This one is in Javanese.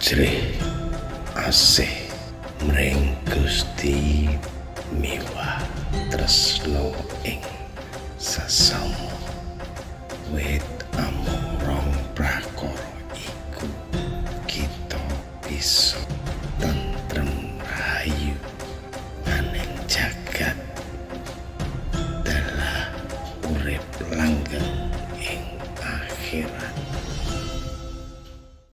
jre ase mring gusti miwa tresno ing sesama wit amung rong prakara iku kita bisa tentrem rayu maning jagat telah urip langgeng ing akhirat.